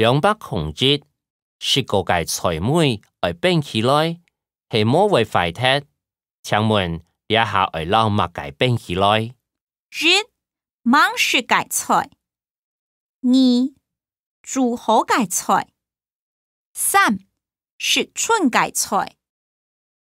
两百红节是各界财妹而变起来，系魔为快踢，请问一下而老物界变起来。一，芒是界菜；二，做好界菜；三，是春界菜。